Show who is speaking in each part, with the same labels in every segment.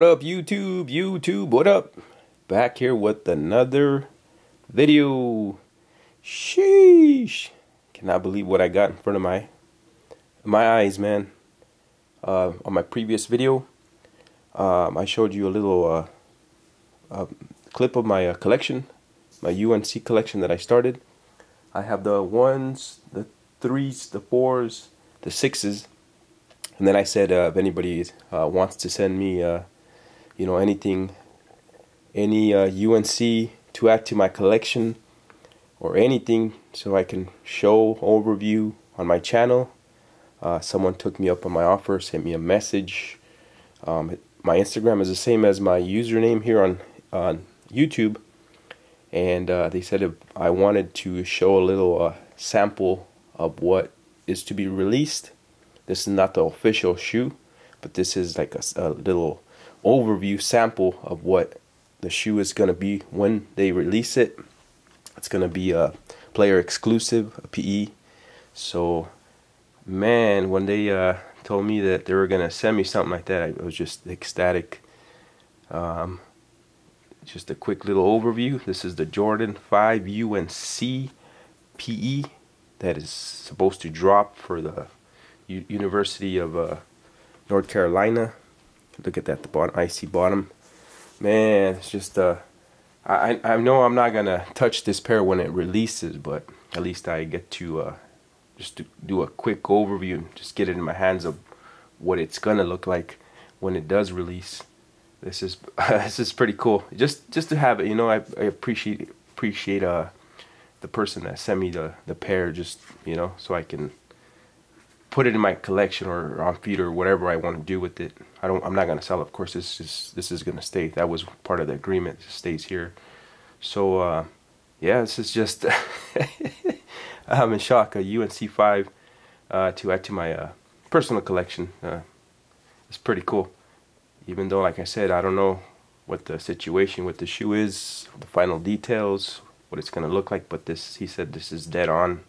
Speaker 1: What up YouTube, YouTube, what up? Back here with another video. Sheesh. Cannot believe what I got in front of my my eyes, man. Uh, on my previous video, um, I showed you a little uh, clip of my uh, collection, my UNC collection that I started. I have the ones, the threes, the fours, the sixes, and then I said uh, if anybody uh, wants to send me you know anything any uh, UNC to add to my collection or anything so I can show overview on my channel. Uh, someone took me up on my offer sent me a message. Um, my Instagram is the same as my username here on on YouTube. And uh, they said if I wanted to show a little uh, sample of what is to be released. This is not the official shoe but this is like a, a little overview sample of what the shoe is going to be when they release it. It's going to be a player exclusive, a PE. So, man, when they uh, told me that they were going to send me something like that, I was just ecstatic. Um, just a quick little overview. This is the Jordan 5 UNC PE that is supposed to drop for the U University of uh, North Carolina Look at that, the bottom, icy bottom. Man, it's just, uh, I, I know I'm not going to touch this pair when it releases, but at least I get to uh, just to do a quick overview and just get it in my hands of what it's going to look like when it does release. This is this is pretty cool. Just just to have it, you know, I, I appreciate appreciate uh the person that sent me the the pair just, you know, so I can put it in my collection or on feed or whatever I want to do with it. I don't. I'm not gonna sell. It. Of course, this is this is gonna stay. That was part of the agreement. It stays here. So uh, yeah, this is just. I'm in shock. A UNC five uh, to add to my uh, personal collection. Uh, it's pretty cool. Even though, like I said, I don't know what the situation with the shoe is, the final details, what it's gonna look like. But this, he said, this is dead on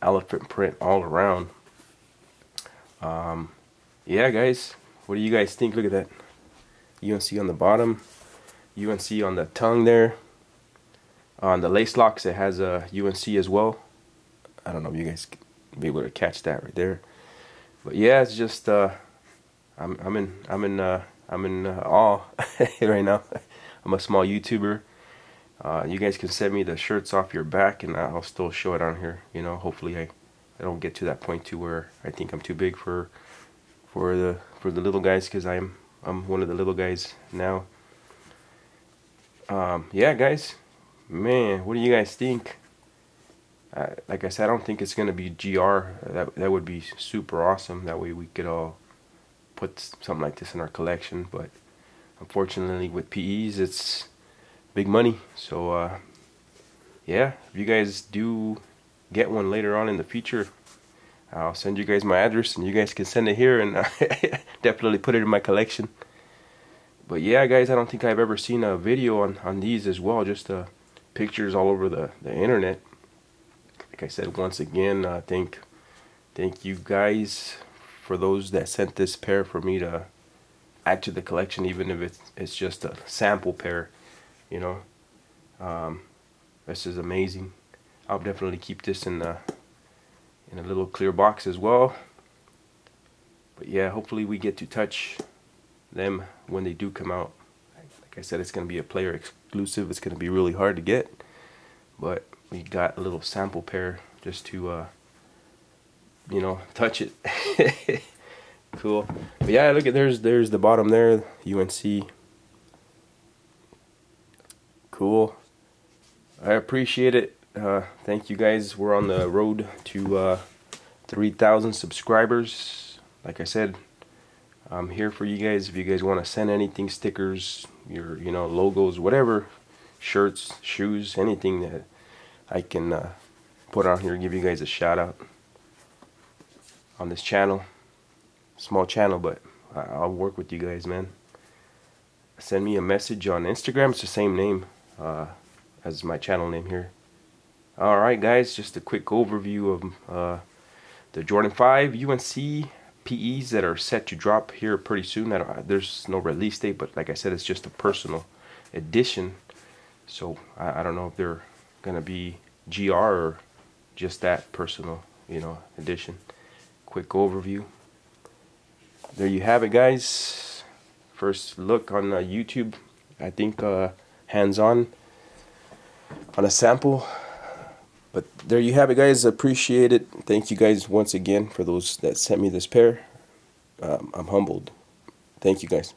Speaker 1: elephant print all around. Um, yeah, guys, what do you guys think? Look at that. UNC on the bottom, UNC on the tongue there. On the lace locks, it has a UNC as well. I don't know if you guys be able to catch that right there. But yeah, it's just uh, I'm I'm in I'm in uh, I'm in uh, awe right now. I'm a small YouTuber. Uh, you guys can send me the shirts off your back, and I'll still show it on here. You know, hopefully I I don't get to that point to where I think I'm too big for for the for the little guys because I'm I'm one of the little guys now. Um, yeah, guys, man, what do you guys think? Uh, like I said, I don't think it's gonna be GR. That that would be super awesome. That way we could all put something like this in our collection. But unfortunately, with PEs, it's big money. So uh, yeah, if you guys do get one later on in the future, I'll send you guys my address and you guys can send it here and definitely put it in my collection. But yeah, guys, I don't think I've ever seen a video on, on these as well. Just uh, pictures all over the, the internet. Like I said, once again, uh, thank, thank you guys for those that sent this pair for me to add to the collection, even if it's, it's just a sample pair, you know. Um, this is amazing. I'll definitely keep this in the in a little clear box as well. But yeah hopefully we get to touch them when they do come out. Like I said it's gonna be a player exclusive. It's gonna be really hard to get but we got a little sample pair just to uh, you know touch it. Cool. But yeah look at there's there's the bottom there UNC cool. I appreciate it uh, thank you guys. We're on the road to uh, 3,000 subscribers. Like I said, I'm here for you guys. If you guys want to send anything, stickers, your you know logos, whatever, shirts, shoes, anything that I can uh, put on here, give you guys a shout out on this channel. Small channel, but I'll work with you guys, man. Send me a message on Instagram. It's the same name uh, as my channel name here. Alright guys, just a quick overview of uh, the Jordan 5 UNC PEs that are set to drop here pretty soon. there's no release date, but like I said, it's just a personal edition. So I, I don't know if they're gonna be GR or just that personal, you know, edition. Quick overview. There you have it, guys. First look on uh, YouTube. I think uh, hands-on on a sample. But there you have it, guys. Appreciate it. Thank you guys once again for those that sent me this pair. Um, I'm humbled. Thank you, guys.